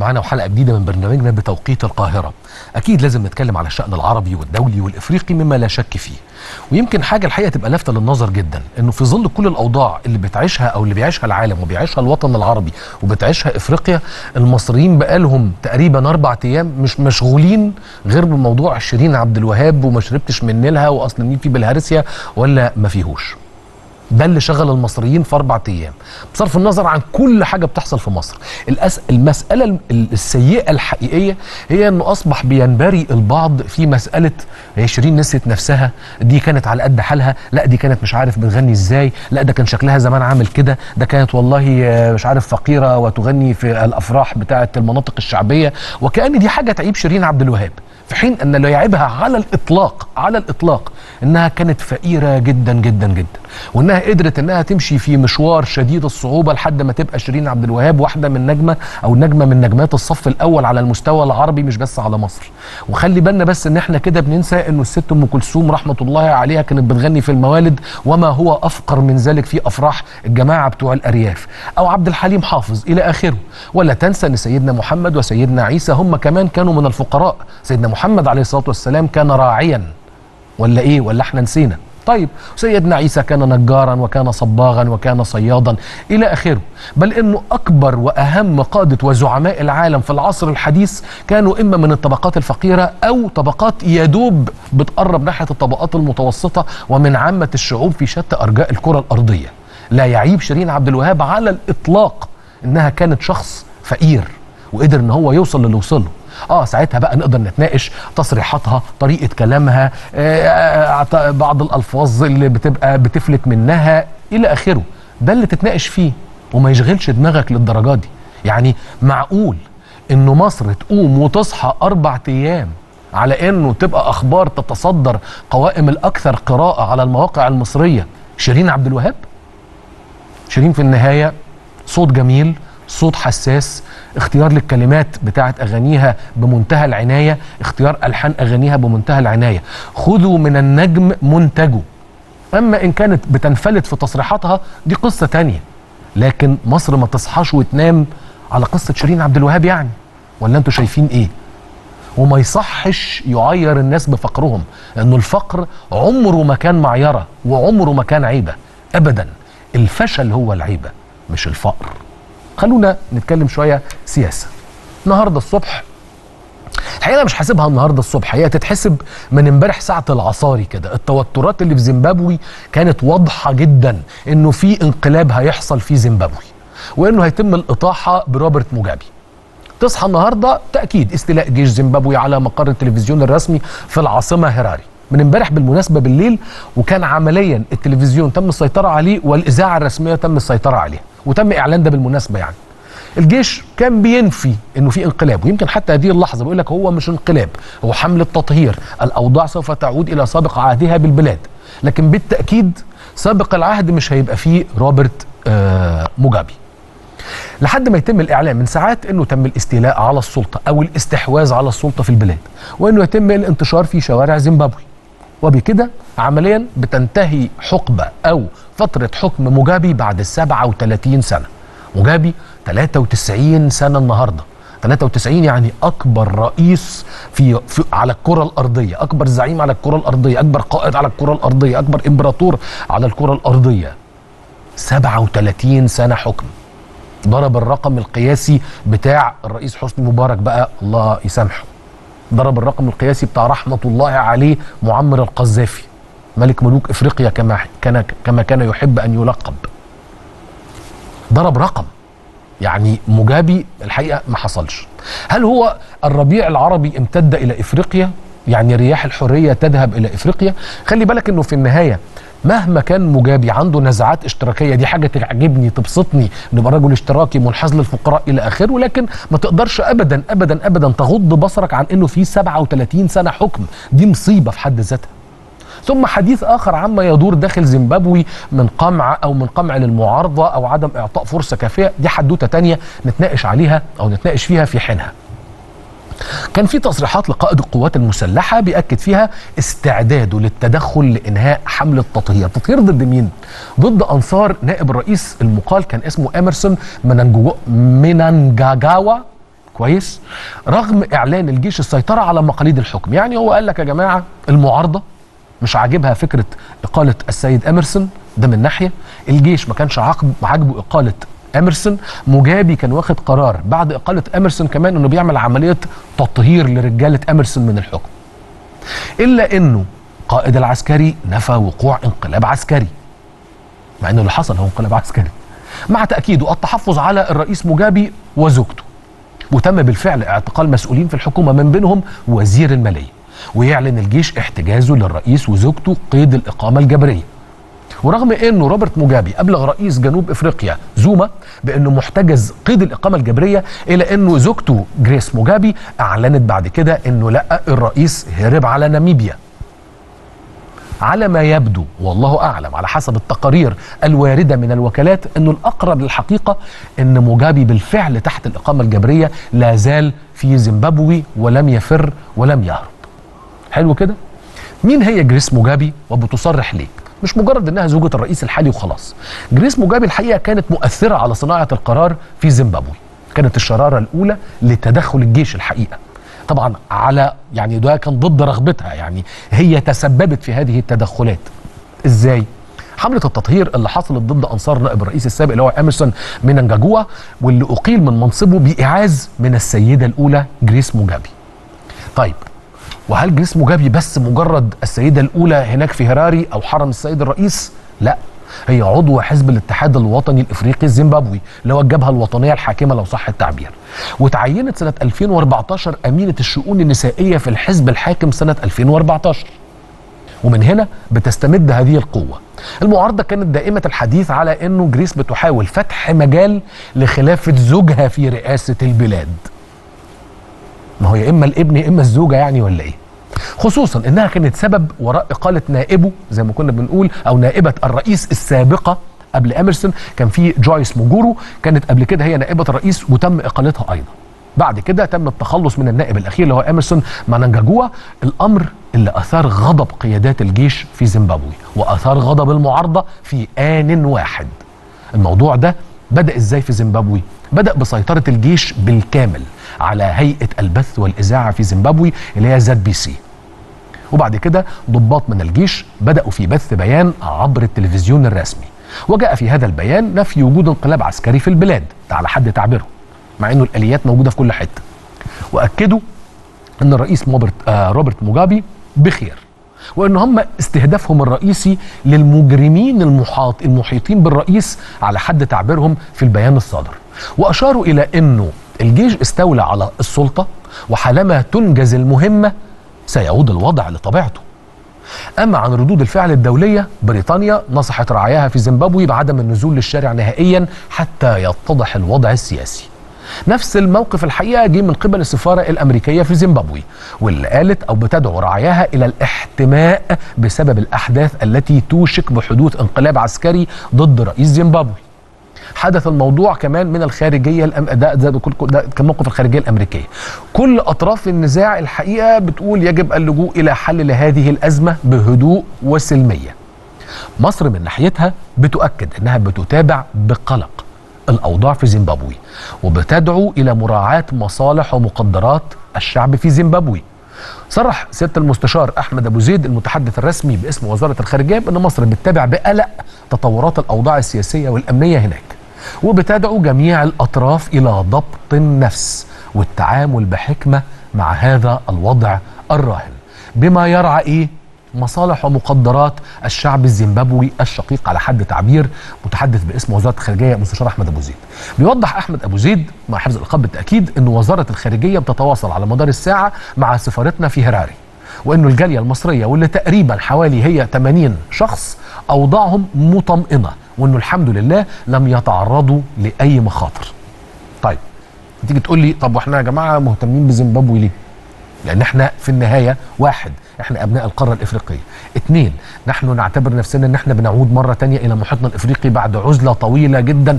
معانا وحلقة جديدة من برنامجنا بتوقيت القاهرة. أكيد لازم نتكلم على الشأن العربي والدولي والإفريقي مما لا شك فيه. ويمكن حاجة الحقيقة تبقى لافتة للنظر جدا إنه في ظل كل الأوضاع اللي بتعيشها أو اللي بيعيشها العالم وبيعيشها الوطن العربي وبتعيشها إفريقيا المصريين بقالهم تقريبا أربع أيام مش مشغولين غير بموضوع شيرين عبد الوهاب وما شربتش من نيلها وأصل مين في بالهرسيا ولا ما فيهوش. ده اللي شغل المصريين في أربع أيام. بصرف النظر عن كل حاجة بتحصل في مصر. الأس... المسألة ال- السيئة الحقيقية هي إنه أصبح بينبري البعض في مسألة شيرين نسيت نفسها. دي كانت على قد حالها. لا دي كانت مش عارف بتغني إزاي. لا ده كان شكلها زمان عامل كده. ده كانت والله آه، مش عارف فقيرة وتغني في الأفراح بتاعه المناطق الشعبية. وكأن دي حاجة تعيب شيرين عبد الوهاب. في حين أن لا يعيبها على الإطلاق على الإطلاق إنها كانت فقيرة جدا جدا جدا. وإنها قدرت إنها تمشي في مشوار شديد الصعوبة لحد ما تبقى شيرين عبد الوهاب واحدة من نجمة أو نجمة من نجمات الصف الأول على المستوى العربي مش بس على مصر. وخلي بالنا بس إن إحنا كده بننسى إنه الست أم كلثوم رحمة الله عليها كانت بتغني في الموالد وما هو أفقر من ذلك في أفراح الجماعة بتوع الأرياف. أو عبد الحليم حافظ إلى آخره. ولا تنسى إن سيدنا محمد وسيدنا عيسى هم كمان كانوا من الفقراء. سيدنا محمد عليه الصلاة والسلام كان راعيا. ولا إيه؟ ولا إحنا نسينا. طيب سيدنا عيسى كان نجارا وكان صباغا وكان صيادا إلى آخره. بل إنه أكبر وأهم قادة وزعماء العالم في العصر الحديث كانوا إما من الطبقات الفقيرة أو طبقات يدوب بتقرب ناحية الطبقات المتوسطة ومن عامة الشعوب في شتى أرجاء الكرة الأرضية. لا يعيب شيرين عبد الوهاب على الإطلاق إنها كانت شخص فقير وقدر إن هو يوصل للي وصل له. آه ساعتها بقى نقدر نتناقش تصريحاتها طريقة كلامها آه آه بعض الألفاظ اللي بتبقى بتفلت منها إلى آخره. ده اللي تتناقش فيه وما يشغلش دماغك للدرجة دي. يعني معقول انه مصر تقوم وتصحى أربع أيام على إنه تبقى أخبار تتصدر قوائم الأكثر قراءة على المواقع المصرية؟ شيرين عبد الوهاب؟ شيرين في النهاية صوت جميل صوت حساس اختيار للكلمات بتاعت أغانيها بمنتهى العناية اختيار ألحان أغانيها بمنتهى العناية. خذوا من النجم منتجه أما إن كانت بتنفلت في تصريحاتها دي قصة تانية. لكن مصر ما تصحاش وتنام على قصة شيرين عبد الوهاب يعني. ولا أنتوا شايفين إيه؟ وما يصحش يعير الناس بفقرهم لأنه الفقر عمره ما كان معيره وعمره ما كان عيبة. ابدا الفشل هو العيبة مش الفقر. خلونا نتكلم شوية سياسة. النهارده الصبح الحقيقة مش حاسبها النهارده الصبح هي تتحسب من امبارح ساعة العصاري كده. التوترات اللي في زيمبابوي كانت واضحة جدا إنه في انقلاب هيحصل في زيمبابوي وإنه هيتم الإطاحة بروبرت موجابي. تصحى النهارده تأكيد استيلاء جيش زيمبابوي على مقر التلفزيون الرسمي في العاصمة هراري. من امبارح بالمناسبة بالليل وكان عمليا التلفزيون تم السيطرة عليه والإذاعة الرسمية تم السيطرة عليه وتم إعلان ده بالمناسبة يعني. الجيش كان بينفي إنه في انقلاب ويمكن حتى هذه اللحظة بيقول لك هو مش انقلاب هو حملة تطهير. الأوضاع سوف تعود إلى سابق عهدها بالبلاد. لكن بالتأكيد سابق العهد مش هيبقى فيه روبرت آه موجابي. لحد ما يتم الإعلان من ساعات إنه تم الاستيلاء على السلطة أو الاستحواذ على السلطة في البلاد وإنه يتم الانتشار في شوارع زيمبابوي. وبكده عمليا بتنتهي حقبة أو فترة حكم موجابي بعد 37 سنة. موجابي 93 سنة النهارده. 93 يعني أكبر رئيس في, في على الكرة الأرضية. أكبر زعيم على الكرة الأرضية. أكبر قائد على الكرة الأرضية. أكبر إمبراطور على الكرة الأرضية. 37 سنة حكم. ضرب الرقم القياسي بتاع الرئيس حسني مبارك بقى. الله يسامحه. ضرب الرقم القياسي بتاع رحمة الله عليه معمر القذافي. ملك ملوك إفريقيا كما كان كما كان يحب أن يلقب. ضرب رقم. يعني مجابي الحقيقة ما حصلش. هل هو الربيع العربي امتد إلى إفريقيا؟ يعني رياح الحرية تذهب إلى إفريقيا؟ خلي بالك إنه في النهاية مهما كان مجابي عنده نزعات اشتراكية. دي حاجة تعجبني تبسطني نبقى رجل اشتراكي منحاز للفقراء إلى آخره لكن ما تقدرش ابدا ابدا ابدا تغض بصرك عن إنه في 37 سنة حكم. دي مصيبة في حد ذاتها. ثم حديث آخر عما يدور داخل زيمبابوي من قمع أو من قمع للمعارضة أو عدم إعطاء فرصة كافية. دي حدوتة تانية نتناقش عليها أو نتناقش فيها في حينها. كان في تصريحات لقائد القوات المسلحة بيأكد فيها استعداده للتدخل لإنهاء حملة تطهير، تطهير ضد مين؟ ضد أنصار نائب الرئيس المقال كان اسمه اميرسون منانجاجاوا كويس؟ رغم إعلان الجيش السيطرة على مقاليد الحكم، يعني هو قال لك يا جماعة المعارضة مش عاجبها فكرة إقالة السيد اميرسون ده من ناحية، الجيش ما كانش عاجبه إقالة اميرسون موجابي كان واخد قرار بعد إقالة اميرسون كمان إنه بيعمل عملية تطهير لرجالة اميرسون من الحكم. إلا إنه قائد العسكري نفى وقوع انقلاب عسكري مع إنه اللي حصل هو انقلاب عسكري. مع تاكيده التحفظ على الرئيس موجابي وزوجته وتم بالفعل اعتقال مسؤولين في الحكومة من بينهم وزير المالية ويعلن الجيش احتجازه للرئيس وزوجته قيد الإقامة الجبرية. ورغم إنه روبرت موجابي أبلغ رئيس جنوب إفريقيا زوما بأنه محتجز قيد الإقامة الجبرية الا أنه زوجته جريس موجابي أعلنت بعد كده أنه لأ الرئيس هرب على ناميبيا. على ما يبدو والله أعلم على حسب التقارير الواردة من الوكالات انه الأقرب للحقيقة أن موجابي بالفعل تحت الإقامة الجبرية لا زال في زيمبابوي ولم يفر ولم يهرب. حلو كده؟ مين هي جريس موجابي؟ وبتصرح ليه مش مجرد إنها زوجة الرئيس الحالي وخلاص. جريس موجابي الحقيقة كانت مؤثرة على صناعة القرار في زيمبابوي. كانت الشرارة الأولى لتدخل الجيش الحقيقة. طبعا على يعني ده كان ضد رغبتها يعني هي تسببت في هذه التدخلات. إزاي؟ حملة التطهير اللي حصلت ضد أنصار نائب الرئيس السابق اللي هو أميرسون مننجاجوا واللي أقيل من منصبه بإعاز من السيدة الأولى جريس موجابي. طيب وهل جريس موجابي بس مجرد السيدة الأولى هناك في هراري أو حرم السيد الرئيس؟ لا هي عضو حزب الاتحاد الوطني الإفريقي الزيمبابوي اللي هو الجبهه الوطنية الحاكمة لو صح التعبير. وتعينت سنة 2014 أمينة الشؤون النسائية في الحزب الحاكم سنة 2014 ومن هنا بتستمد هذه القوة. المعارضة كانت دائمة الحديث على إنه جريس بتحاول فتح مجال لخلافة زوجها في رئاسة البلاد. ما هو يا إما الابن يا إما الزوجة يعني ولا إيه؟ خصوصا إنها كانت سبب وراء إقالة نائبه زي ما كنا بنقول أو نائبة الرئيس السابقة قبل اميرسون كان في جويس موجورو كانت قبل كده هي نائبة الرئيس وتم إقالتها أيضا. بعد كده تم التخلص من النائب الأخير اللي هو اميرسون مانانجاجوا. الأمر اللي أثار غضب قيادات الجيش في زيمبابوي وأثار غضب المعارضة في آن واحد. الموضوع ده بدأ إزاي في زيمبابوي؟ بدأ بسيطرة الجيش بالكامل على هيئة البث والإذاعة في زيمبابوي اللي هي زد بي سي وبعد كده ضباط من الجيش بدأوا في بث بيان عبر التلفزيون الرسمي. وجاء في هذا البيان نفي وجود انقلاب عسكري في البلاد على حد تعبيرهم مع إنه الآليات موجودة في كل حتة. وأكدوا إن الرئيس موبرت آه روبرت موجابي بخير وإن هم استهدافهم الرئيسي للمجرمين المحاط المحيطين بالرئيس على حد تعبيرهم في البيان الصادر. وأشاروا إلى إنه الجيش استولى على السلطة وحالما تنجز المهمة سيعود الوضع لطبيعته. أما عن ردود الفعل الدولية بريطانيا نصحت رعاياها في زيمبابوي بعدم النزول للشارع نهائيا حتى يتضح الوضع السياسي. نفس الموقف الحقيقة جه من قبل السفارة الأمريكية في زيمبابوي واللي قالت أو بتدعو رعاياها إلى الاحتماء بسبب الأحداث التي توشك بحدوث انقلاب عسكري ضد رئيس زيمبابوي. حدث الموضوع كمان من الخارجية الأم... ده, ده, ده, كان موقف الخارجية الأمريكية. كل أطراف النزاع الحقيقة بتقول يجب اللجوء إلى حل لهذه الأزمة بهدوء وسلمية. مصر من ناحيتها بتؤكد إنها بتتابع بقلق الأوضاع في زيمبابوي وبتدعو إلى مراعاة مصالح ومقدرات الشعب في زيمبابوي. صرح سيادة المستشار أحمد أبو زيد المتحدث الرسمي باسم وزارة الخارجية بأن مصر بتتابع بقلق تطورات الأوضاع السياسية والأمنية هناك. وبتدعو جميع الأطراف إلى ضبط النفس والتعامل بحكمة مع هذا الوضع الراهن بما يرعى إيه مصالح ومقدرات الشعب الزيمبابوي الشقيق على حد تعبير متحدث باسم وزارة الخارجية مستشار أحمد أبو زيد. بيوضح أحمد أبو زيد مع حفظ الالقاب بالتأكيد إن وزارة الخارجية بتتواصل على مدار الساعة مع سفارتنا في هراري. وإنه الجالية المصرية واللي تقريبا حوالي هي 80 شخص أوضاعهم مطمئنة وإنه الحمد لله لم يتعرضوا لأي مخاطر. طيب تيجي تقول لي طب وإحنا يا جماعة مهتمين بزيمبابوي ليه؟ لأن إحنا في النهاية واحد إحنا أبناء القارة الإفريقية. اثنين نحن نعتبر نفسنا إن إحنا بنعود مرة تانية إلى محيطنا الإفريقي بعد عزلة طويلة جدا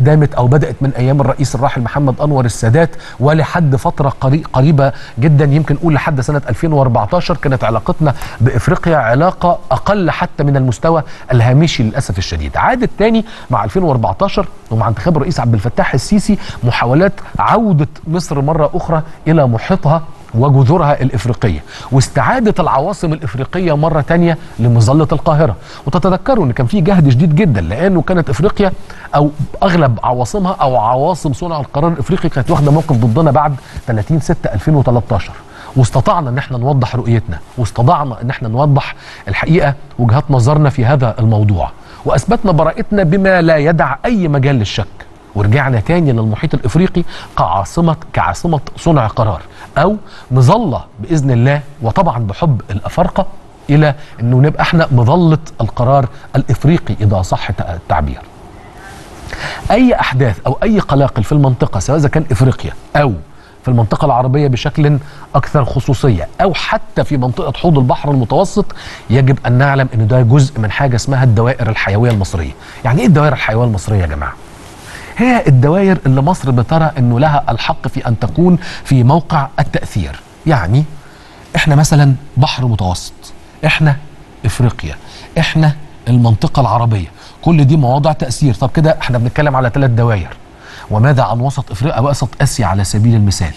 دامت أو بدأت من أيام الرئيس الراحل محمد أنور السادات ولحد فترة قري- قريبة جدا يمكن نقول لحد سنة 2014 كانت علاقتنا بإفريقيا علاقة أقل حتى من المستوى الهامشي للأسف الشديد. عادت تاني مع 2014 ومع انتخاب الرئيس عبد الفتاح السيسي محاولات عودة مصر مرة أخرى إلى محيطها وجذورها الإفريقية. واستعادة العواصم الإفريقية مرة تانية لمظلة القاهرة. وتتذكروا أن كان في جهد شديد جدا لأنه كانت إفريقيا أو أغلب عواصمها أو عواصم صنع القرار الإفريقي كانت واخدة موقف ضدنا بعد 30 6 2013 واستطعنا إن إحنا نوضح رؤيتنا. واستطعنا إن إحنا نوضح الحقيقة وجهات نظرنا في هذا الموضوع. وأثبتنا براءتنا بما لا يدع أي مجال للشك. ورجعنا تاني للمحيط الإفريقي كعاصمه كعاصمة صنع قرار. أو مظلة بإذن الله وطبعا بحب الأفارقة إلى إنه نبقى إحنا مظلة القرار الإفريقي إذا صح التعبير. أي أحداث أو أي قلاقل في المنطقة سواء إذا كان إفريقيا أو في المنطقة العربية بشكل أكثر خصوصية أو حتى في منطقة حوض البحر المتوسط يجب أن نعلم أن ده جزء من حاجة اسمها الدوائر الحيوية المصرية يعني إيه الدوائر الحيوية المصرية يا جماعة؟ هي الدوائر اللي مصر بترى أنه لها الحق في أن تكون في موقع التأثير. يعني إحنا مثلا بحر متوسط إحنا إفريقيا إحنا المنطقة العربية كل دي مواضع تأثير. طب كده إحنا بنتكلم على ثلاث دوائر. وماذا عن وسط إفريقيا وسط آسيا على سبيل المثال؟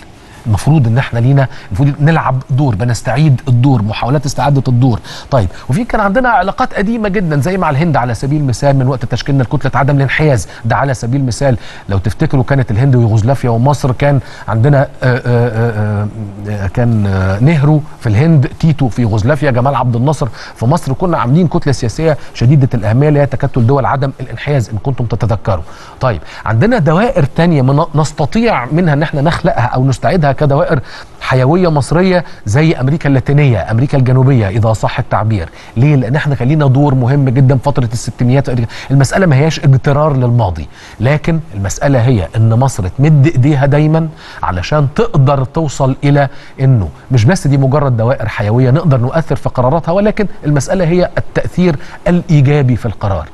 المفروض إن إحنا لينا المفروض نلعب دور بنستعيد الدور محاولات استعادة الدور. طيب وفي كان عندنا علاقات قديمة جدا زي مع الهند على سبيل المثال من وقت تشكيلنا لكتله عدم الانحياز. ده على سبيل المثال لو تفتكروا كانت الهند ويوغوسلافيا ومصر كان عندنا آآ آآ آآ كان نهرو في الهند تيتو في يوغوسلافيا جمال عبد الناصر في مصر. كنا عاملين كتلة سياسية شديدة الأهمية اللي هي تكتل دول عدم الانحياز إن كنتم تتذكروا. طيب عندنا دوائر من نستطيع منها إن إحنا نخلقها أو نستعيدها كدوائر حيوية مصرية زي أمريكا اللاتينية أمريكا الجنوبية إذا صح التعبير. ليه؟ لأن إحنا كان لينا دور مهم جدا فترة الستينيات المسألة ما هياش اجترار للماضي لكن المسألة هي إن مصر تمد إيديها دايما علشان تقدر توصل إلى إنه مش بس دي مجرد دوائر حيوية نقدر نؤثر في قراراتها ولكن المسألة هي التأثير الإيجابي في القرار.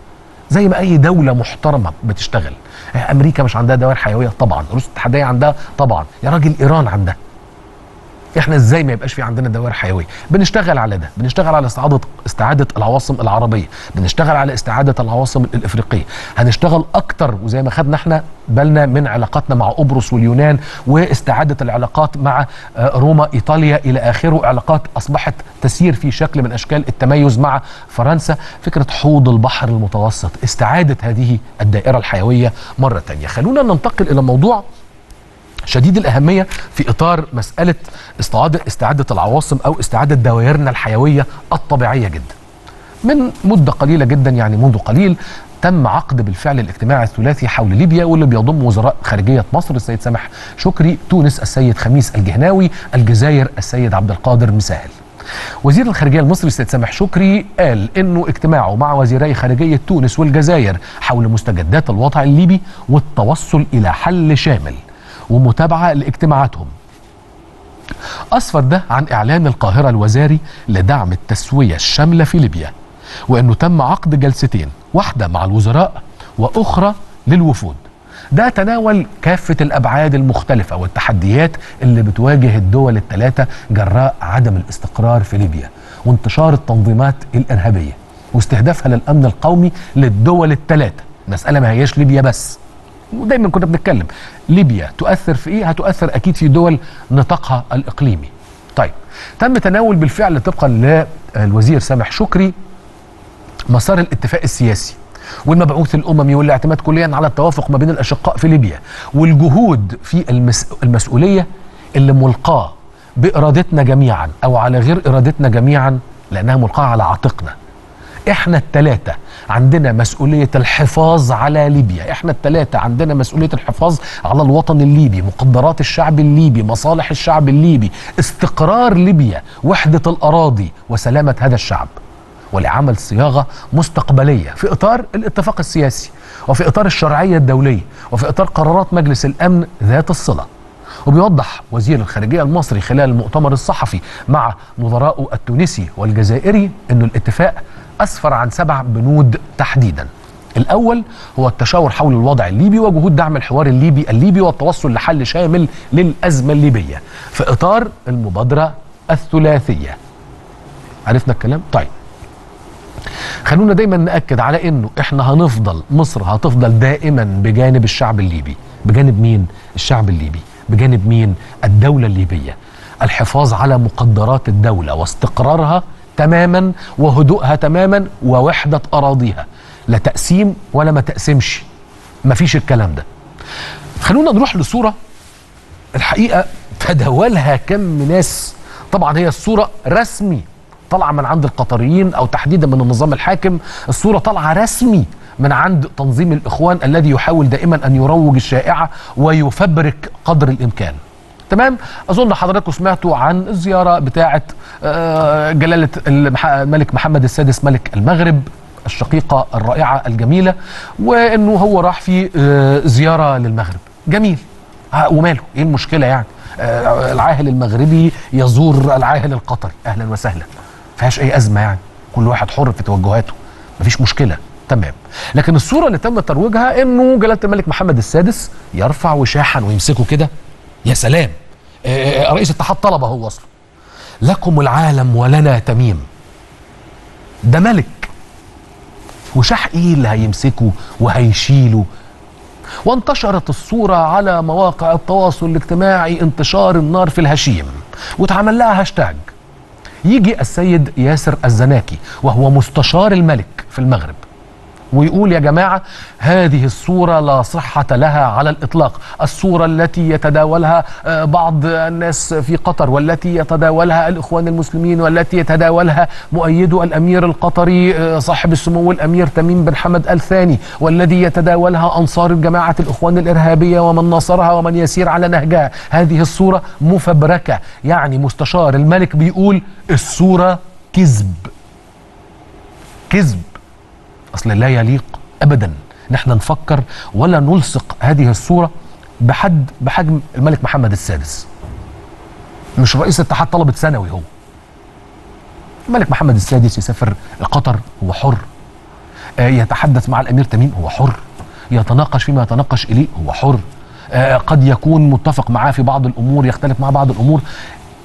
زي ما أي دولة محترمة بتشتغل. أمريكا مش عندها دوائر حيوية؟ طبعا. روسيا الاتحادية عندها؟ طبعا. يا راجل إيران عندها. إحنا إزاي ما يبقاش في عندنا دوائر حيوية؟ بنشتغل على ده بنشتغل على استعاده استعادة العواصم العربية بنشتغل على استعادة العواصم الإفريقية. هنشتغل أكتر وزي ما خدنا إحنا بالنا من علاقاتنا مع قبرص واليونان واستعادة العلاقات مع روما إيطاليا إلى آخره. علاقات أصبحت تسير في شكل من أشكال التميز مع فرنسا. فكرة حوض البحر المتوسط استعادة هذه الدائرة الحيوية مرة ثانية خلونا ننتقل إلى موضوع شديد الأهمية في إطار مسألة استعادة, استعادة العواصم أو استعادة دوائرنا الحيوية الطبيعية جدا. من مدة قليلة جدا يعني منذ قليل تم عقد بالفعل الاجتماع الثلاثي حول ليبيا واللي بيضم وزراء خارجية مصر السيد سامح شكري تونس السيد خميس الجهناوي الجزائر السيد عبد القادر مساهل. وزير الخارجية المصري السيد سامح شكري قال إنه اجتماعه مع وزيري خارجية تونس والجزائر حول مستجدات الوضع الليبي والتوصل إلى حل شامل. ومتابعة لاجتماعاتهم. أسفر ده عن إعلان القاهرة الوزاري لدعم التسوية الشاملة في ليبيا وأنه تم عقد جلستين واحدة مع الوزراء وأخرى للوفود. ده تناول كافة الأبعاد المختلفة والتحديات اللي بتواجه الدول الثلاثة جراء عدم الاستقرار في ليبيا وانتشار التنظيمات الإرهابية واستهدافها للأمن القومي للدول الثلاثة مسألة ما هياش ليبيا بس. ودايما كنا بنتكلم. ليبيا تؤثر في إيه؟ هتؤثر أكيد في دول نطاقها الإقليمي. طيب تم تناول بالفعل طبقا للوزير سامح شكري مسار الاتفاق السياسي والمبعوث الأممي والاعتماد كليا على التوافق ما بين الأشقاء في ليبيا والجهود في المس... المسؤولية اللي ملقاة بإرادتنا جميعا أو على غير إرادتنا جميعا لأنها ملقاة على عاتقنا. إحنا الثلاثه عندنا مسؤولية الحفاظ على ليبيا. إحنا الثلاثه عندنا مسؤولية الحفاظ على الوطن الليبي مقدرات الشعب الليبي مصالح الشعب الليبي استقرار ليبيا وحدة الأراضي وسلامة هذا الشعب. ولعمل صياغة مستقبلية في إطار الاتفاق السياسي وفي إطار الشرعية الدولية وفي إطار قرارات مجلس الأمن ذات الصلة. وبيوضح وزير الخارجية المصري خلال المؤتمر الصحفي مع نظرائه التونسي والجزائري أن الاتفاق أسفر عن سبع بنود تحديدا. الأول هو التشاور حول الوضع الليبي وجهود دعم الحوار الليبي الليبي والتوصل لحل شامل للأزمة الليبية في إطار المبادرة الثلاثية. عرفنا الكلام؟ طيب. خلونا دايما نأكد على إنه إحنا هنفضل مصر هتفضل دائما بجانب الشعب الليبي. بجانب مين؟ الشعب الليبي. بجانب مين؟ الدولة الليبية. الحفاظ على مقدرات الدولة واستقرارها تماما وهدوءها تماما ووحدة أراضيها. لا تقسيم ولا ما تقسمش مفيش الكلام ده. خلونا نروح لصورة الحقيقة تداولها كم ناس. طبعا هي الصورة رسمي. طالعه من عند القطريين أو تحديدا من النظام الحاكم. الصورة طالعة رسمي من عند تنظيم الإخوان الذي يحاول دائما أن يروج الشائعة ويفبرك قدر الإمكان. تمام؟ أظن حضراتكم سمعتوا عن الزيارة بتاعة جلالة الملك محمد السادس ملك المغرب الشقيقة الرائعة الجميلة وإنه هو راح في زيارة للمغرب. جميل. وماله؟ إيه المشكلة يعني؟ العاهل المغربي يزور العاهل القطري. أهلا وسهلا. فيهاش أي أزمة يعني. كل واحد حر في توجهاته. مفيش مشكلة. تمام. لكن الصورة اللي تم ترويجها إنه جلالة الملك محمد السادس يرفع وشاحا ويمسكه كده. يا سلام! رئيس اتحاد طلبة هو اصله لكم العالم ولنا تميم. ده ملك. وشاح إيه اللي هيمسكه وهيشيله. وانتشرت الصورة على مواقع التواصل الاجتماعي انتشار النار في الهشيم. واتعمل لها هاشتاج. يجي السيد ياسر الزناكي وهو مستشار الملك في المغرب. ويقول يا جماعة هذه الصورة لا صحة لها على الإطلاق. الصورة التي يتداولها بعض الناس في قطر والتي يتداولها الإخوان المسلمين والتي يتداولها مؤيدو الأمير القطري صاحب السمو الأمير تميم بن حمد الثاني والذي يتداولها أنصار جماعة الإخوان الإرهابية ومن ناصرها ومن يسير على نهجها. هذه الصورة مفبركة. يعني مستشار الملك بيقول الصورة كذب. كذب. أصل لا يليق ابدا. ان إحنا نفكر ولا نلصق هذه الصورة بحد بحجم الملك محمد السادس. مش رئيس اتحاد طلبة ثانوي هو. الملك محمد السادس يسافر قطر هو حر. آه يتحدث مع الأمير تميم هو حر. يتناقش فيما يتناقش إليه هو حر. آه قد يكون متفق معاه في بعض الأمور يختلف مع بعض الأمور.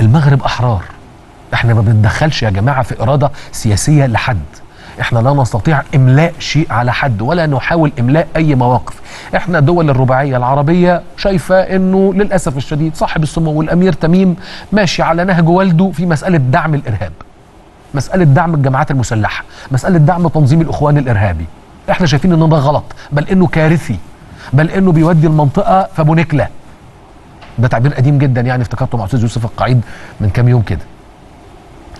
المغرب أحرار. إحنا ما بنتدخلش يا جماعة في إرادة سياسية لحد. إحنا لا نستطيع إملاء شيء على حد ولا نحاول إملاء أي مواقف. إحنا دول الرباعية العربية شايفة إنه للأسف الشديد صاحب السمو الامير تميم ماشي على نهج والده في مسألة دعم الإرهاب. مسألة دعم الجماعات المسلحة. مسألة دعم تنظيم الإخوان الإرهابي. إحنا شايفين إن ده غلط. بل إنه كارثي. بل إنه بيودي المنطقة في بونكله ده تعبير قديم جدا يعني افتكرته مع أستاذ يوسف القعيد من كام يوم كده.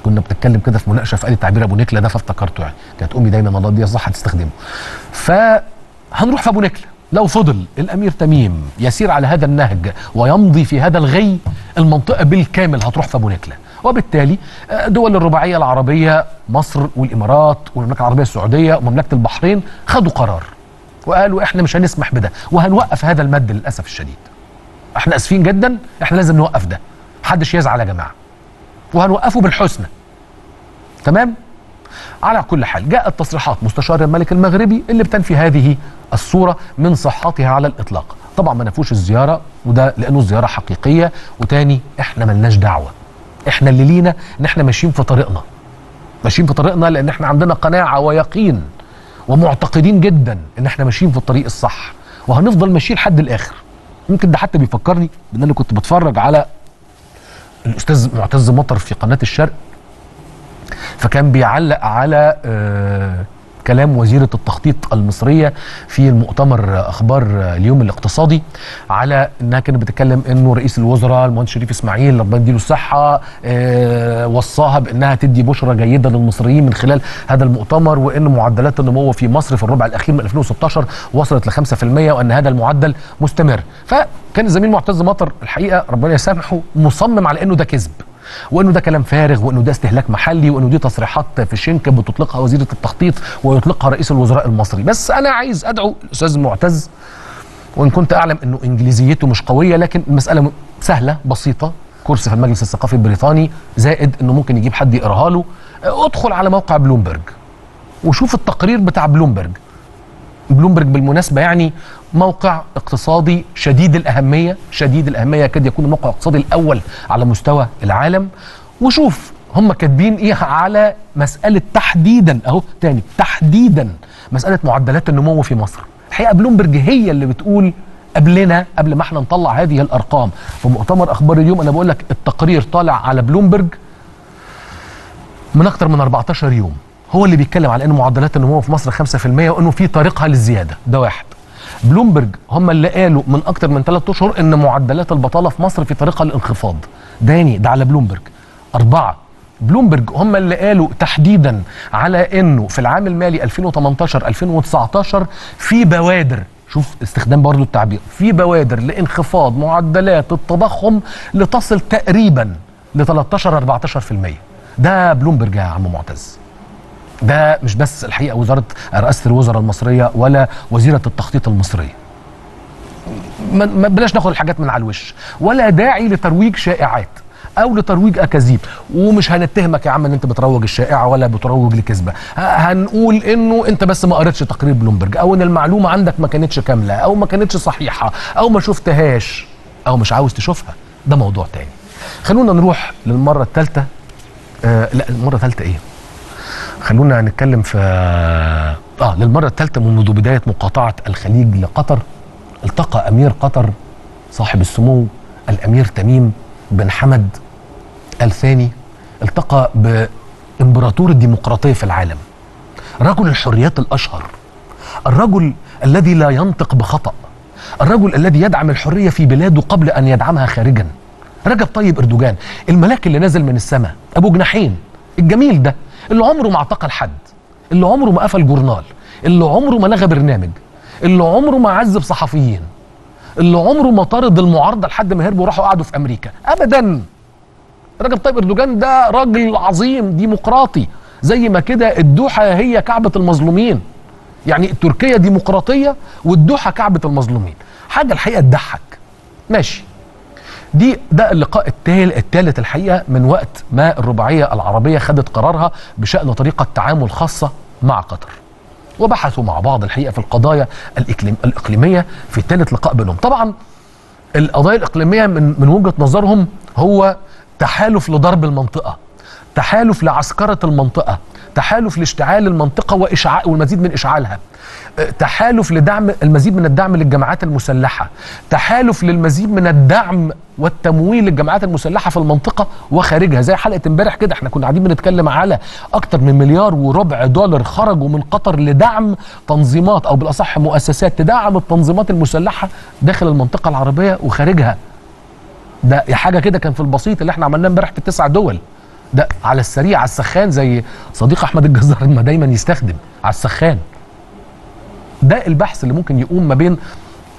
كنا بنتكلم كده في مناقشة فقال تعبير أبو نكله ده فافتكرته يعني. كانت أمي دايما الله دي صح؟ هتستخدمه. فهنروح في أبو نكله لو فضل الأمير تميم يسير على هذا النهج ويمضي في هذا الغي المنطقة بالكامل هتروح في أبو نكله وبالتالي دول الرباعية العربية مصر والإمارات والمملكة العربية السعودية ومملكة البحرين خدوا قرار وقالوا إحنا مش هنسمح بده وهنوقف هذا المد للأسف الشديد. إحنا آسفين جدا إحنا لازم نوقف ده. محدش يزعل يا جماعة. وهنوقفه بالحسنى. تمام؟ على كل حال جاءت تصريحات مستشار الملك المغربي اللي بتنفي هذه الصورة من صحتها على الإطلاق. طبعا ما نفوش الزيارة وده لأنه الزياره حقيقية. وتاني إحنا ملناش دعوة. إحنا اللي لينا ان إحنا ماشيين في طريقنا. ماشيين في طريقنا لأن إحنا عندنا قناعة ويقين ومعتقدين جدا إن إحنا ماشيين في الطريق الصح. وهنفضل ماشيين لحد الآخر. ممكن ده حتى بيفكرني بإن أنا كنت بتفرج على الاستاذ معتز مطر في قناة الشرق فكان بيعلق على آه كلام وزيرة التخطيط المصرية في المؤتمر أخبار اليوم الاقتصادي على أنها كانت بتتكلم أنه رئيس الوزراء المهندس شريف إسماعيل ربنا يديله الصحة آه وصاها بأنها تدي بشرة جيدة للمصريين من خلال هذا المؤتمر وأن معدلات النمو في مصر في الربع الأخير من 2016 وصلت ل 5% وأن هذا المعدل مستمر. فكان الزميل معتز مطر الحقيقة ربنا يسامحه مصمم على أنه ده كذب. وإنه ده كلام فارغ وإنه ده استهلاك محلي وإنه دي تصريحات في شنك بتطلقها وزيرة التخطيط ويطلقها رئيس الوزراء المصري. بس أنا عايز أدعو الأستاذ معتز وإن كنت أعلم إنه إنجليزيته مش قوية لكن المسألة سهلة بسيطة. كرسي في المجلس الثقافي البريطاني زائد إنه ممكن يجيب حد يقراها له. ادخل على موقع بلومبرج وشوف التقرير بتاع بلومبرج. بلومبرج بالمناسبة يعني موقع اقتصادي شديد الأهمية. شديد الأهمية يكاد يكون الموقع الاقتصادي الأول على مستوى العالم. وشوف هم كاتبين إيه على مسألة تحديدا أهو تاني تحديدا مسألة معدلات النمو في مصر. الحقيقة بلومبرج هي اللي بتقول قبلنا قبل ما إحنا نطلع هذه الأرقام. في مؤتمر أخبار اليوم أنا بقول لك التقرير طالع على بلومبرج من أكتر من 14 يوم. هو اللي بيتكلم على ان معدلات النمو في مصر 5% وإنه في طريقها للزيادة. ده واحد. بلومبرج هم اللي قالوا من أكتر من 3 أشهر إن معدلات البطالة في مصر في طريقها للانخفاض داني ده على بلومبرج. أربعة بلومبرج هم اللي قالوا تحديدا على إنه في العام المالي 2018 2019 في بوادر شوف استخدام برضو التعبير في بوادر لانخفاض معدلات التضخم لتصل تقريبا ل 13 14% ده بلومبرج يا عم معتز. ده مش بس الحقيقة وزارة رئاسة الوزراء المصرية ولا وزيرة التخطيط المصرية. ما بلاش ناخد الحاجات من على الوش. ولا داعي لترويج شائعات أو لترويج أكاذيب. ومش هنتهمك يا عم إن أنت بتروج الشائعة ولا بتروج لكذبة. هنقول إنه أنت بس ما قريتش تقرير بلومبرج أو إن المعلومة عندك ما كانتش كاملة أو ما كانتش صحيحة أو ما شفتهاش أو مش عاوز تشوفها. ده موضوع تاني. خلونا نروح للمرة الثالثه آه لا المرة الثالثه إيه؟ خلونا نتكلم في آه للمرة الثالثة منذ بداية مقاطعة الخليج لقطر التقى أمير قطر صاحب السمو الأمير تميم بن حمد الثاني التقى بإمبراطور الديمقراطية في العالم. رجل الحريات الأشهر الرجل الذي لا ينطق بخطأ الرجل الذي يدعم الحرية في بلاده قبل أن يدعمها خارجا. رجب طيب أردوغان الملاك اللي نزل من السماء أبو جناحين الجميل ده. اللي عمره ما اعتقل حد اللي عمره ما قفل جورنال اللي عمره ما لغى برنامج اللي عمره ما عذب صحفيين اللي عمره ما طارد المعارضة لحد ما هربوا وراحوا قعدوا في أمريكا. أبدا. رجب طيب إردوغان ده راجل عظيم ديمقراطي. زي ما كده الدوحة هي كعبة المظلومين. يعني تركيا ديمقراطية والدوحة كعبة المظلومين. حاجة الحقيقة تضحك. ماشي. دي ده اللقاء الثالث الحقيقة من وقت ما الرباعية العربية خدت قرارها بشأن طريقة تعامل خاصة مع قطر. وبحثوا مع بعض الحقيقة في القضايا الإقليم الإقليمية في ثالث لقاء بينهم. طبعا القضايا الإقليمية من من وجهة نظرهم هو تحالف لضرب المنطقة. تحالف لعسكرة المنطقة تحالف لاشتعال المنطقة وإشعاع والمزيد من إشعالها. أه، تحالف لدعم المزيد من الدعم للجماعات المسلحة تحالف للمزيد من الدعم والتمويل للجماعات المسلحة في المنطقة وخارجها. زي حلقة امبارح كده إحنا كنا قاعدين بنتكلم على أكتر من مليار وربع دولار خرجوا من قطر لدعم تنظيمات أو بالأصح مؤسسات تدعم التنظيمات المسلحة داخل المنطقة العربية وخارجها. ده حاجة كده كان في البسيط اللي إحنا عملناه امبارح في التسع دول. ده على السريع على السخان زي صديق أحمد الجزار ما دايما يستخدم على السخان. ده البحث اللي ممكن يقوم ما بين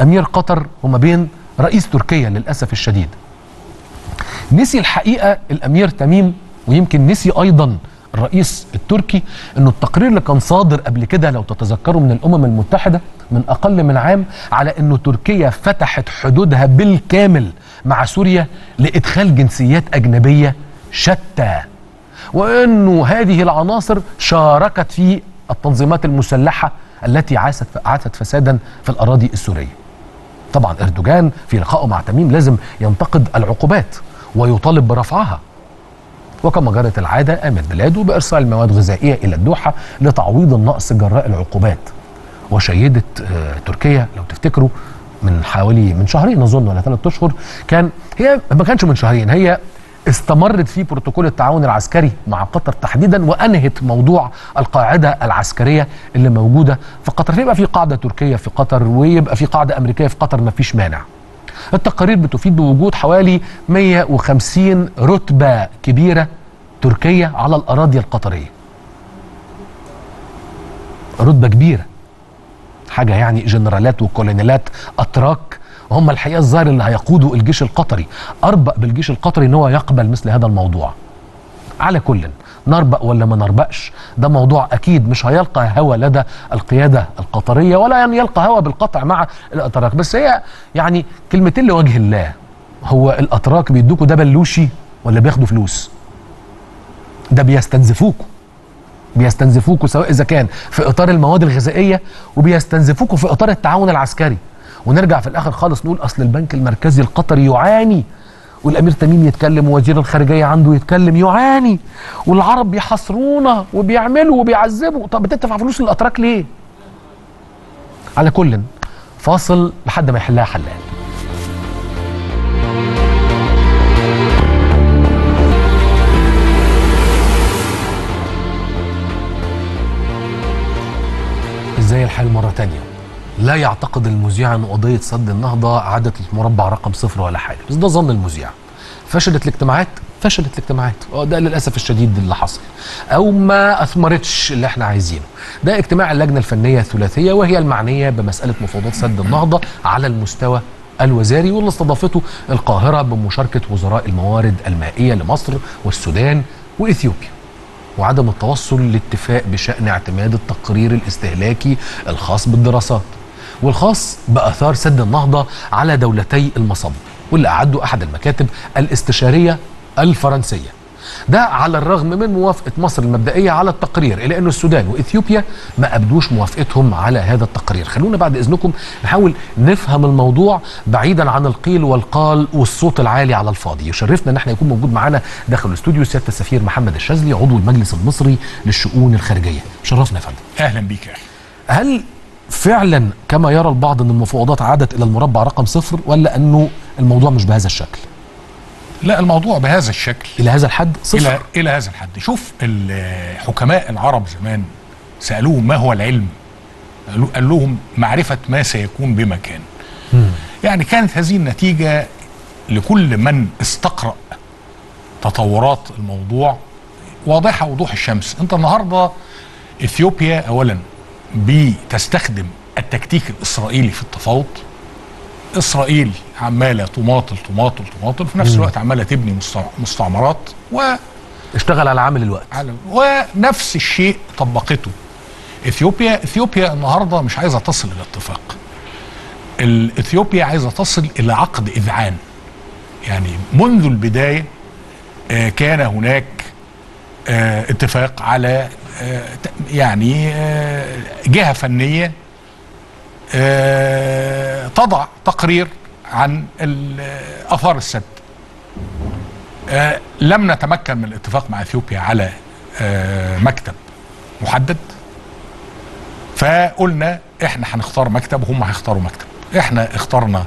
أمير قطر وما بين رئيس تركيا للأسف الشديد. نسي الحقيقة الأمير تميم ويمكن نسي أيضا الرئيس التركي إنه التقرير اللي كان صادر قبل كده لو تتذكروا من الأمم المتحدة من أقل من عام على إنه تركيا فتحت حدودها بالكامل مع سوريا لإدخال جنسيات أجنبية شتى وإنه هذه العناصر شاركت في التنظيمات المسلحة التي عاثت فسادا في الأراضي السورية. طبعا إردوغان في لقائه مع تميم لازم ينتقد العقوبات ويطالب برفعها وكما جرت العادة قامت بلاده بإرسال مواد غذائية إلى الدوحة لتعويض النقص جراء العقوبات وشيدت آه، تركيا لو تفتكروا من حوالي من شهرين أظن ولا ثلاث أشهر كان هي ما كانش من شهرين هي استمرت في بروتوكول التعاون العسكري مع قطر تحديدا وأنهت موضوع القاعدة العسكرية اللي موجودة في قطر. فيبقى في قاعدة تركية في قطر؟ ويبقى في قاعدة أمريكية في قطر؟ ما فيش مانع. التقارير بتفيد بوجود حوالي 150 رتبة كبيرة تركية على الأراضي القطرية. رتبة كبيرة. حاجة يعني جنرالات وكولونيلات أتراك هم الحقيقة الظاهر اللي هيقودوا الجيش القطري. أربأ بالجيش القطري إن هو يقبل مثل هذا الموضوع. على كل نربأ ولا ما نربأش؟ ده موضوع أكيد مش هيلقى هوى لدى القيادة القطرية ولا يعني يلقى هوى بالقطع مع الأتراك. بس هي يعني كلمتين لوجه الله. هو الأتراك بيدوكوا ده بلوشي ولا بياخدوا فلوس؟ ده بيستنزفوكوا. بيستنزفوكوا سواء إذا كان في إطار المواد الغذائية وبيستنزفوكوا في إطار التعاون العسكري. ونرجع في الآخر خالص نقول أصل البنك المركزي القطري يعاني والأمير تميم يتكلم ووزير الخارجية عنده يتكلم يعاني والعرب بيحاصرونا وبيعملوا وبيعذبوا. طب بتدفع فلوس للأتراك ليه؟ على كل فاصل لحد ما يحلها حلال. إزاي الحال مرة تانية؟ لا يعتقد المذيع أن قضية سد النهضة عادت المربع رقم صفر ولا حاجة. بس ده ظن المذيع. فشلت الاجتماعات فشلت الاجتماعات. آه ده للأسف الشديد اللي حصل. أو ما أثمرتش اللي إحنا عايزينه. ده اجتماع اللجنة الفنية الثلاثية وهي المعنية بمسألة مفاوضات سد النهضة على المستوى الوزاري واللي استضافته القاهرة بمشاركة وزراء الموارد المائية لمصر والسودان وإثيوبيا. وعدم التوصل لاتفاق بشأن اعتماد التقرير الاستهلاكي الخاص بالدراسات. والخاص بآثار سد النهضة على دولتي المصب واللي أعده أحد المكاتب الاستشارية الفرنسية. ده على الرغم من موافقة مصر المبدئية على التقرير الا أن السودان وإثيوبيا ما أبدوش موافقتهم على هذا التقرير. خلونا بعد إذنكم نحاول نفهم الموضوع بعيدا عن القيل والقال والصوت العالي على الفاضي. يشرفنا إن إحنا يكون موجود معانا داخل الاستوديو سياده السفير محمد الشاذلي عضو المجلس المصري للشؤون الخارجية. شرفنا يا فندم. أهلا بيك هل فعلا كما يرى البعض إن المفاوضات عادت إلى المربع رقم صفر ولا إنه الموضوع مش بهذا الشكل؟ لا الموضوع بهذا الشكل. إلى هذا الحد؟ صفر. إلى إلى هذا الحد. شوف الحكماء العرب زمان سألوهم ما هو العلم؟ قال لهم معرفة ما سيكون بمكان. يعني كانت هذه النتيجة لكل من استقرأ تطورات الموضوع. واضحة وضوح الشمس. أنت النهارده إثيوبيا اولا. بتستخدم التكتيك الإسرائيلي في التفاوض. إسرائيل عمالة تماطل تماطل تماطل في نفس الوقت عمالة تبني مستع- مستعمرات و اشتغل على عامل الوقت. على ونفس الشيء طبقته. إثيوبيا إثيوبيا النهارده مش عايزة تصل إلى اتفاق. إثيوبيا عايزة تصل إلى عقد إذعان. يعني منذ البداية آه، كان هناك آه، اتفاق على يعني آه، جهة فنية آه، تضع تقرير عن اثار السد. آه، لم نتمكن من الاتفاق مع إثيوبيا على آه، مكتب محدد. فقلنا إحنا هنختار مكتب وهم هيختاروا مكتب. إحنا اخترنا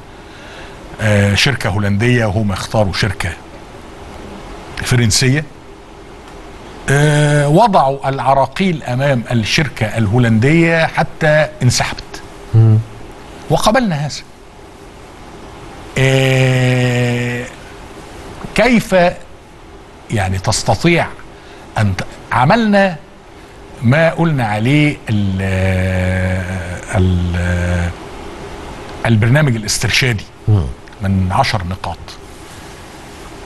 آه، شركة هولندية وهم اختاروا شركة فرنسية. آه، وضعوا العراقيل أمام الشركة الهولندية حتى انسحبت. وقبلنا هذا. آه، كيف يعني تستطيع أن عملنا ما قلنا عليه ال ال البرنامج الاسترشادي من عشر نقاط.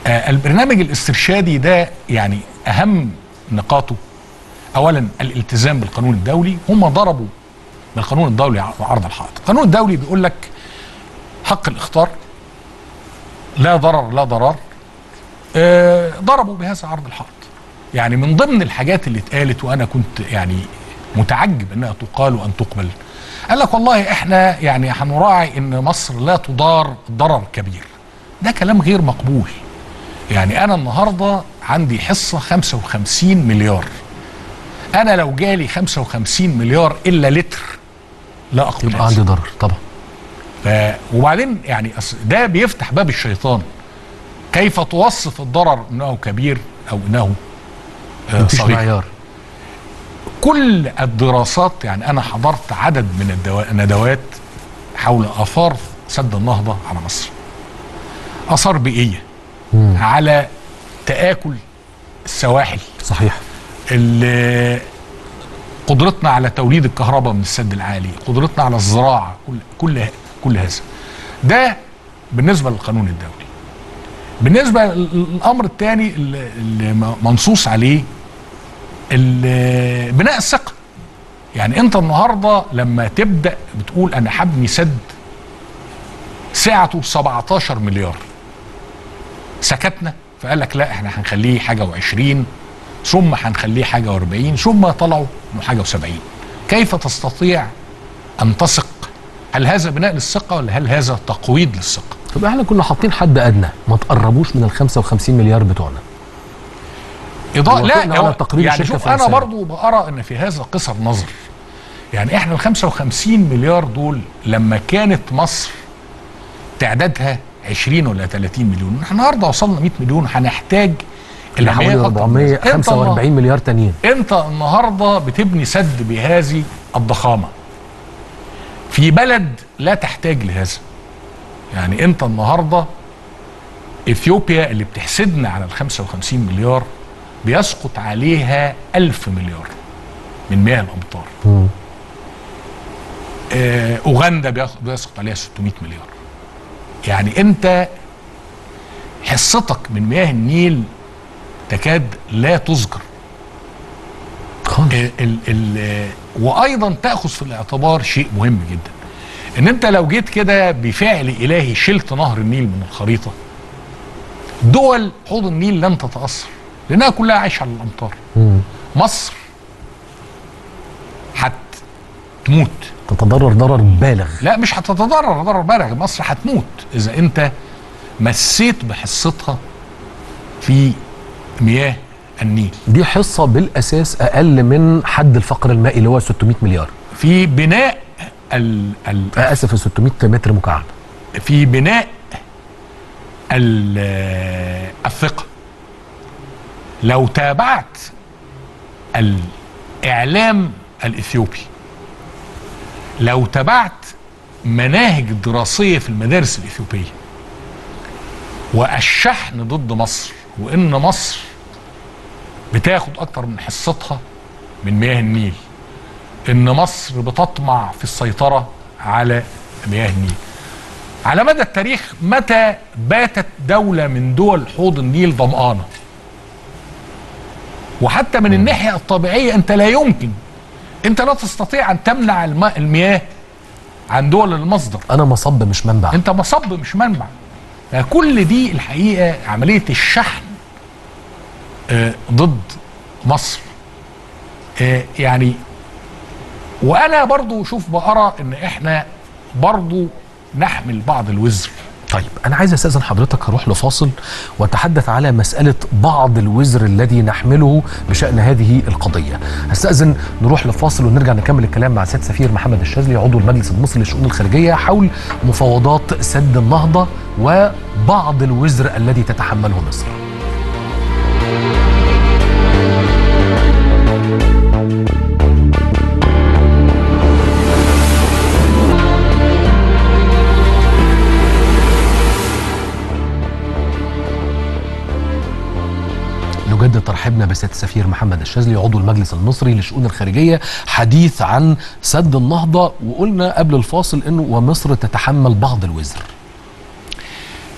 آه، البرنامج الاسترشادي ده يعني أهم نقاطه. اولا الالتزام بالقانون الدولي. هم ضربوا بالقانون الدولي عرض الحائط. القانون الدولي بيقول لك حق الاختار لا ضرر لا ضرار. آه، ضربوا بهذا عرض الحائط. يعني من ضمن الحاجات اللي اتقالت وأنا كنت يعني متعجب إنها تقال وأن تقبل. قال لك والله إحنا يعني هنراعي إن مصر لا تضار ضرر كبير. ده كلام غير مقبول. يعني أنا النهارده عندي حصة 55 مليار. أنا لو جالي 55 مليار إلا لتر لا اقبل يبقى. عندي ضرر طبعا. وبعدين يعني ده بيفتح باب الشيطان. كيف توصف الضرر إنه كبير أو إنه آه، صغير؟ معيار. كل الدراسات يعني أنا حضرت عدد من الندوات حول آثار سد النهضة على مصر. آثار بيئية. على تآكل السواحل. صحيح. قدرتنا على توليد الكهرباء من السد العالي قدرتنا على الزراعة كل كل كل هذا. ده بالنسبة للقانون الدولي. بالنسبة للأمر الثاني اللي منصوص عليه بناء الثقة. يعني أنت النهارده لما تبدأ بتقول أنا هبني سد سعته 17 مليار. سكتنا فقال لك لا إحنا هنخليه حاجة و20 ثم هنخليه حاجة و40 ثم طلعوا إنه حاجة و70 كيف تستطيع أن تثق؟ هل هذا بناء للثقة ولا هل هذا تقويض للثقة؟ طب إحنا كنا حاطين حد أدنى ما تقربوش من ال 55 مليار بتوعنا. وافقنا لا على هو- تقرير يعني شوف أنا. برضو بقرا إن في هذا قصر نظر. يعني إحنا ال 55 مليار دول لما كانت مصر تعدادها 20 ولا 30 مليون. إحنا النهارده وصلنا 100 مليون هنحتاج اللي حوالي الحماية أكتر من ذلك. أنت 445 مليار تانيين. أنت النهارده بتبني سد بهذه الضخامة. في بلد لا تحتاج لهذا. يعني أنت النهارده إثيوبيا اللي بتحسدنا على ال 55 مليار بيسقط عليها ألف مليار من مياه الأمطار. مم. آه، أوغندا بيسقط عليها 600 مليار. يعني انت حصتك من مياه النيل تكاد لا تذكر. خالص. ال ال ال وأيضا تأخذ في الاعتبار شيء مهم جدا. إن أنت لو جيت كده بفعل إلهي شلت نهر النيل من الخريطة دول حوض النيل لن تتأثر لأنها كلها عايشة على الأمطار. مصر هتموت. تتضرر ضرر بالغ. لا مش هتتضرر ضرر بالغ. مصر هتموت إذا أنت مسيت بحصتها في مياه النيل. دي حصة بالأساس أقل من حد الفقر المائي اللي هو 600 مليار. في بناء ال ال آسف 600 متر مكعب. في بناء ال- الثقة. لو تابعت الإعلام الإثيوبي لو تابعت مناهج الدراسية في المدارس الإثيوبية والشحن ضد مصر وإن مصر بتاخد أكتر من حصتها من مياه النيل إن مصر بتطمع في السيطرة على مياه النيل. على مدى التاريخ متى باتت دولة من دول حوض النيل ظمآنة؟ وحتى من الناحية الطبيعية أنت لا يمكن أنت لا تستطيع أن تمنع الماء المياه عن دول المصدر. أنا مصب مش منبع. أنت مصب مش منبع. كل دي الحقيقة عملية الشحن آه، ضد مصر. آه، يعني وأنا برضو شوف بقرا إن إحنا برضو نحمل بعض الوزر. طيب أنا عايز أستأذن حضرتك هروح لفاصل وأتحدث على مسألة بعض الوزر الذي نحمله بشأن هذه القضية. هستاذن نروح لفاصل ونرجع نكمل الكلام مع سياده سفير محمد الشاذلي عضو المجلس المصري للشؤون الخارجية حول مفاوضات سد النهضة وبعض الوزر الذي تتحمله مصر. نجدد ترحيبنا بسيادة السفير محمد الشاذلي عضو المجلس المصري للشؤون الخارجية حديث عن سد النهضة وقلنا قبل الفاصل إنه ومصر تتحمل بعض الوزر.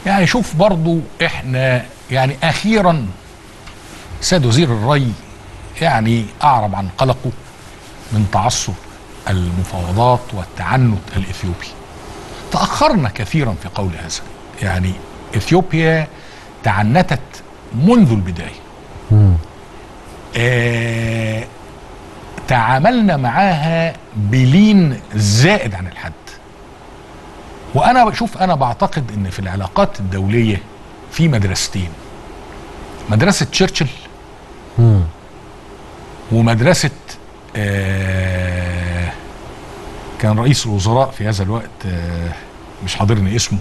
يعني شوف برضو إحنا يعني أخيرا سيد وزير الري يعني أعرب عن قلقه من تعثر المفاوضات والتعنت الإثيوبي. تأخرنا كثيرا في قول هذا. يعني إثيوبيا تعنتت منذ البداية. آه تعاملنا معاها بلين زائد عن الحد وأنا بشوف أنا بعتقد إن في العلاقات الدولية في مدرستين مدرسة تشرشل. ومدرسة آه كان رئيس الوزراء في هذا الوقت آه مش حاضرني اسمه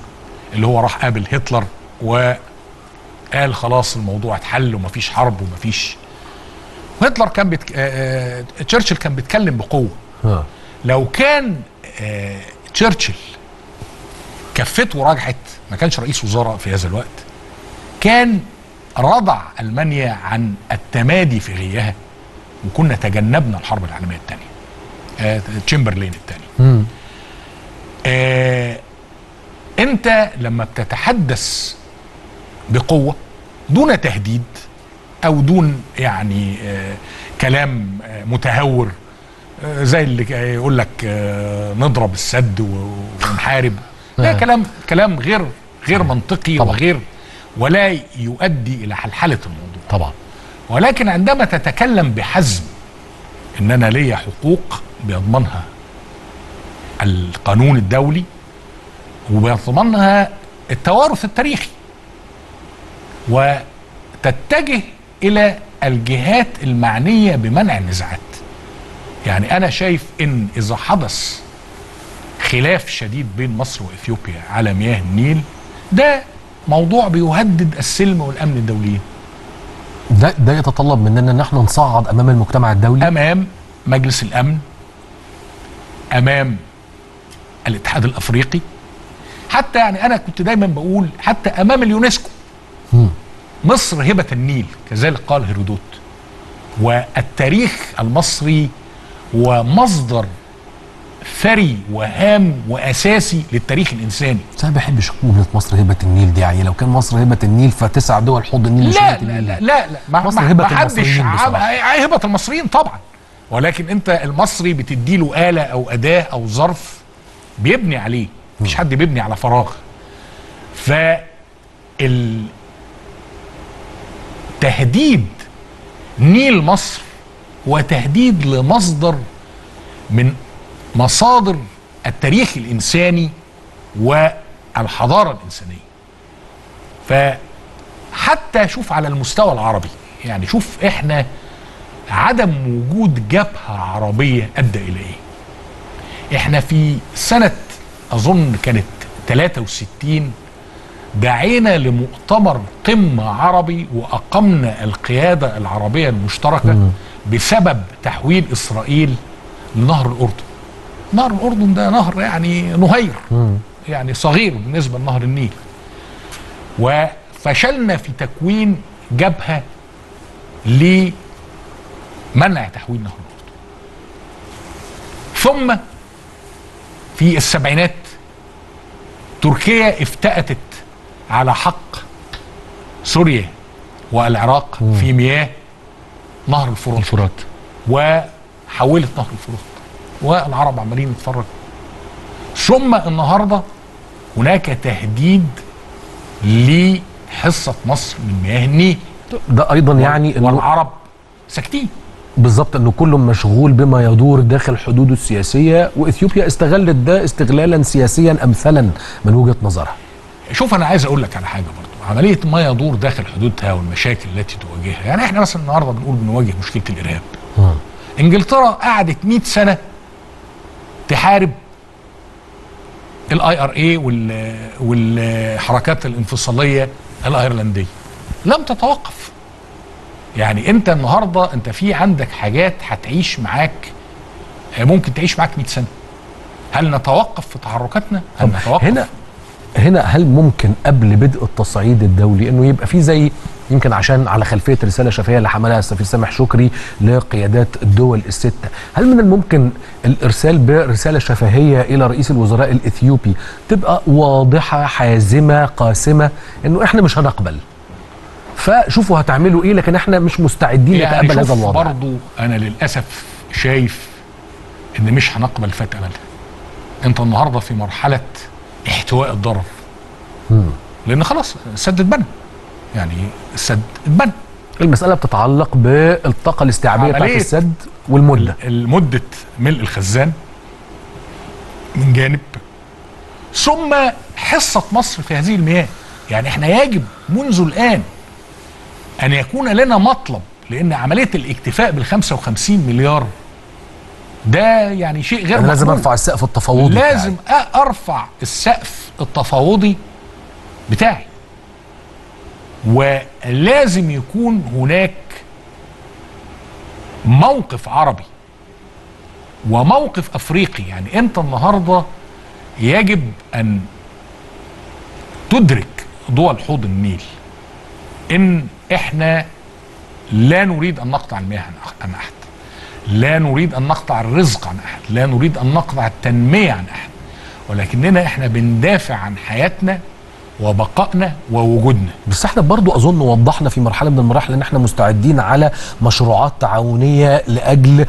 اللي هو راح قابل هتلر وقال خلاص الموضوع اتحل ومفيش حرب ومفيش هتلر كان بيتك... آه آه تشرشل كان بيتكلم بقوة ها. لو كان آه تشرشل كفته رجعت ما كانش رئيس وزراء في هذا الوقت كان رضع ألمانيا عن التمادي في غيها وكنا تجنبنا الحرب العالمية الثانية آه تشمبرلين الثاني. آه انت لما بتتحدث بقوة دون تهديد أو دون يعني آه كلام آه متهور. آه زي اللي يقول لك نضرب السد ونحارب. ده. كلام كلام غير غير منطقي طبعا. وغير ولا يؤدي إلى حلحلة الموضوع. طبعا. ولكن عندما تتكلم بحزم إن أنا ليا حقوق بيضمنها القانون الدولي وبيضمنها التوارث التاريخي وتتجه إلى الجهات المعنية بمنع النزاعات. يعني أنا شايف إن إذا حدث خلاف شديد بين مصر وإثيوبيا على مياه النيل ده موضوع بيهدد السلم والأمن الدوليين ده ده يتطلب مننا إن إحنا نصعد أمام المجتمع الدولي؟ أمام مجلس الأمن أمام الاتحاد الأفريقي. حتى يعني أنا كنت دايما بقول حتى أمام اليونسكو. مصر هبة النيل كذلك قال هيرودوت. والتاريخ المصري ومصدر ثري وهام وأساسي للتاريخ الإنساني. بس أنا ما بحبش جمله مصر هبة النيل دي يعني لو كان مصر هبة النيل فتسع دول حوض النيل لا هبه لا لا لا, لا ما مصر هبة حدش المصريين بصراحة. هبة المصريين طبعا. ولكن أنت المصري بتديله آلة أو أداة أو ظرف بيبني عليه. مفيش حد بيبني على فراغ. ف تهديد نيل مصر هو تهديد لمصدر من مصادر التاريخ الإنساني والحضارة الإنسانية. فحتى شوف على المستوى العربي يعني شوف إحنا عدم وجود جبهة عربية أدى إلى إيه. إحنا في سنة أظن كانت 63 دعينا لمؤتمر قمة عربي وأقمنا القيادة العربية المشتركة بسبب تحويل إسرائيل لنهر الأردن. نهر الأردن ده نهر يعني نهير يعني صغير بالنسبة لنهر النيل. وفشلنا في تكوين جبهة لمنع تحويل نهر الأردن. ثم في السبعينات تركيا افتأتت على حق سوريا والعراق في مياه نهر الفرات. الفرات. وحولت نهر الفرات. والعرب عمالين يتفرجوا. ثم النهارده هناك تهديد لحصة مصر من مياه النيل. ده أيضا يعني والعرب ساكتين. بالظبط إنه كله مشغول بما يدور داخل حدوده السياسية. وإثيوبيا استغلت ده استغلالا سياسيا امثلا من وجهة نظرها. شوف أنا عايز أقول لك على حاجة برضو. عملية ما يدور داخل حدودها والمشاكل التي تواجهها. يعني إحنا مثلا النهارده بنقول بنواجه مشكلة الإرهاب. إنجلترا قعدت 100 سنة تحارب ال IRA والحركات الانفصالية الأيرلندية. لم تتوقف. يعني أنت النهارده أنت في عندك حاجات هتعيش معاك آه، ممكن تعيش معاك 100 سنة. هل نتوقف في تحركاتنا؟ هل نتوقف هنا هنا هل ممكن قبل بدء التصعيد الدولي إنه يبقى في زي يمكن عشان على خلفية رسالة شفهيه اللي حملها السفير سامح شكري لقيادات الدول الستة، هل من الممكن الإرسال برسالة شفهية إلى رئيس الوزراء الإثيوبي تبقى واضحة حازمة قاسمة إنه إحنا مش هنقبل. فشوفوا هتعملوا إيه لكن إحنا مش مستعدين يعني نتقبل هذا الوضع. برضو أنا للأسف شايف إن مش هنقبل فات املها أنت النهارده في مرحلة احتواء الضرر. لأن خلاص السد اتبنى يعني السد اتبنى المسألة بتتعلق بالطاقة الاستيعابية بتاعت السد والمدة. المدة ملء الخزان من جانب. ثم حصة مصر في هذه المياه. يعني إحنا يجب منذ الآن أن يكون لنا مطلب لأن عملية الاكتفاء بال 55 مليار ده يعني شيء غير أنا لازم. أرفع السقف التفاوضي بتاعي. لازم أ- أرفع السقف التفاوضي بتاعي ولازم يكون هناك موقف عربي وموقف أفريقي يعني أنت النهارده يجب أن تدرك دول حوض النيل إن إحنا لا نريد أن نقطع المياه عن أحد لا نريد أن نقطع الرزق عن أحد لا نريد أن نقطع التنمية عن أحد ولكننا إحنا بندافع عن حياتنا وبقائنا ووجودنا. بس إحنا برضو أظن وضحنا في مرحلة من المراحل إن إحنا مستعدين على مشروعات تعاونية لأجل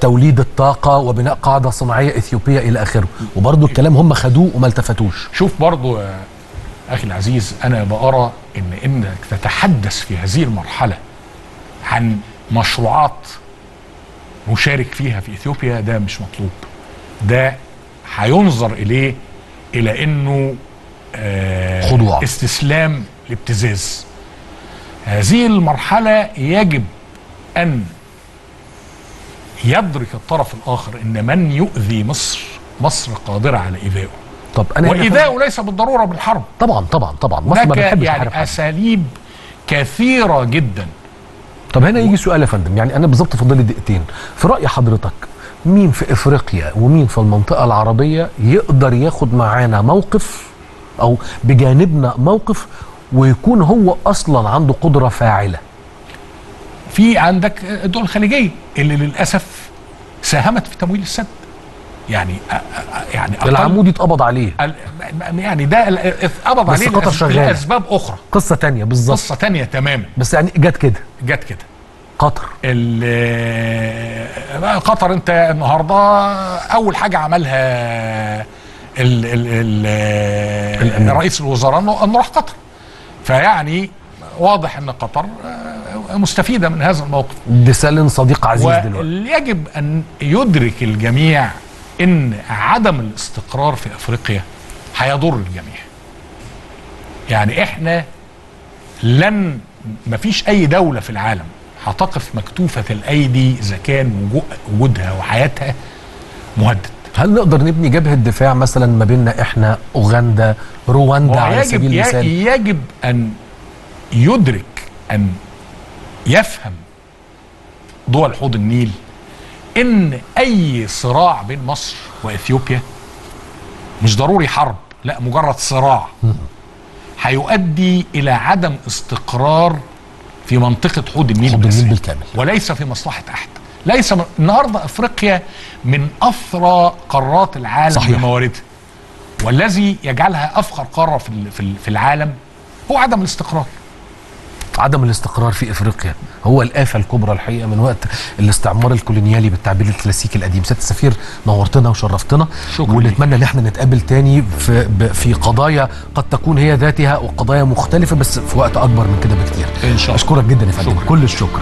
توليد الطاقة وبناء قاعدة صناعية إثيوبية إلى آخره. وبرضو الكلام هم خدوه وما التفتوش. شوف برضو يا أخي العزيز أنا بأرى إن إنك تتحدث في هذه المرحلة عن مشروعات نشارك فيها في إثيوبيا ده مش مطلوب. ده هينظر إليه إلى إنه آه خضوع. استسلام لابتزاز. هذه المرحلة يجب أن يدرك الطرف الآخر إن من يؤذي مصر مصر قادرة على إيذائه. طب أنا هنا وايذاؤه ليس بالضرورة بالحرب. طبعا طبعا طبعا. مصر ما بتحبش يعني. أساليب كثيرة جدا طب هنا يجي سؤال يا فندم. يعني أنا بالظبط فاضل لي دقيقتين. في رأي حضرتك مين في إفريقيا ومين في المنطقة العربية يقدر ياخد معانا موقف أو بجانبنا موقف ويكون هو أصلا عنده قدرة فاعلة؟ في عندك الدول الخليجيه اللي للأسف ساهمت في تمويل السد. يعني يعني العمودي اتقبض عليه. يعني ده اتقبض عليه قطر شغالة. لأسباب أخرى. قصة تانية بالظبط. قصة تانية تماما. بس يعني جت كده. جت كده. قطر. ال- بقى قطر انت النهارده أول حاجة عملها ال ال ال. رئيس الوزراء انه راح قطر. فيعني واضح إن قطر آه، مستفيدة من هذا الموقف. ديسالين صديق عزيز دلوقتي. ويجب أن يدرك الجميع إن عدم الاستقرار في أفريقيا هيضر الجميع. يعني إحنا لن مفيش أي دولة في العالم هتقف مكتوفة الأيدي إذا كان وجو- وجودها وحياتها مهدد. هل نقدر نبني جبهة دفاع مثلا ما بيننا إحنا أوغندا رواندا على سبيل المثال؟ يجب أن يدرك أن يفهم دول حوض النيل. إن أي صراع بين مصر وإثيوبيا مش ضروري حرب لا مجرد صراع هيؤدي إلى عدم استقرار في منطقة حوض النيل حوض النيل. بالكامل. وليس في مصلحة أحد ليس م... النهارده أفريقيا من اثرى قارات العالم صحيح. بمواردها والذي يجعلها أفخر قارة في في العالم هو عدم الاستقرار عدم الاستقرار في إفريقيا. هو الآفة الكبرى الحقيقة من وقت الاستعمار الكولونيالي بالتعبير الكلاسيكي القديم. سياده السفير نورتنا وشرفتنا. شكراً. ونتمنى إن إحنا نتقابل تاني في في قضايا قد تكون هي ذاتها وقضايا مختلفة بس في وقت أكبر من كده بكتير. إن شاء الله. أشكرك جدا يا فندم. كل الشكر.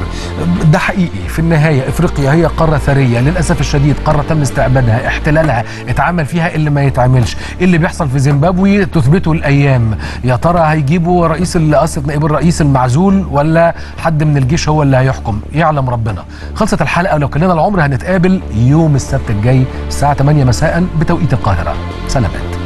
ده حقيقي. في النهاية إفريقيا هي قارة ثرية. للأسف الشديد قارة تم استعبادها احتلالها اتعمل فيها اللي ما يتعملش؟ إيه اللي بيحصل في زيمبابوي؟ تثبته الأيام. يا ترى هيجيبوا رئيس ال- قصد نائب الرئيس المعزول؟ ولا حد من الجيش هو اللي هيحكم. يعلم ربنا. خلصت الحلقة ولو كان لنا العمر هنتقابل يوم السبت الجاي الساعة 8 مساء بتوقيت القاهرة. سلامات.